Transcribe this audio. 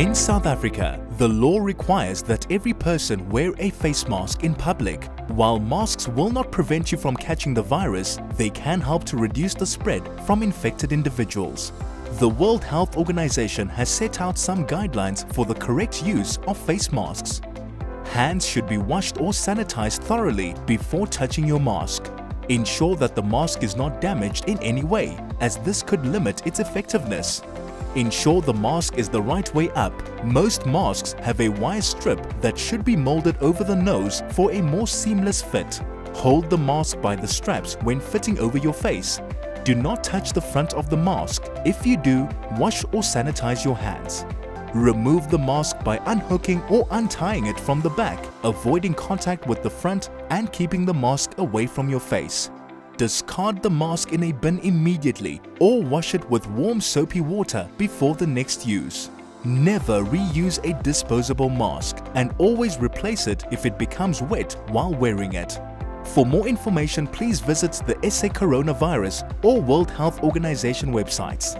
In South Africa, the law requires that every person wear a face mask in public. While masks will not prevent you from catching the virus, they can help to reduce the spread from infected individuals. The World Health Organization has set out some guidelines for the correct use of face masks. Hands should be washed or sanitized thoroughly before touching your mask. Ensure that the mask is not damaged in any way, as this could limit its effectiveness. Ensure the mask is the right way up. Most masks have a wire strip that should be molded over the nose for a more seamless fit. Hold the mask by the straps when fitting over your face. Do not touch the front of the mask. If you do, wash or sanitize your hands. Remove the mask by unhooking or untying it from the back, avoiding contact with the front and keeping the mask away from your face discard the mask in a bin immediately or wash it with warm soapy water before the next use. Never reuse a disposable mask and always replace it if it becomes wet while wearing it. For more information, please visit the SA Coronavirus or World Health Organization websites.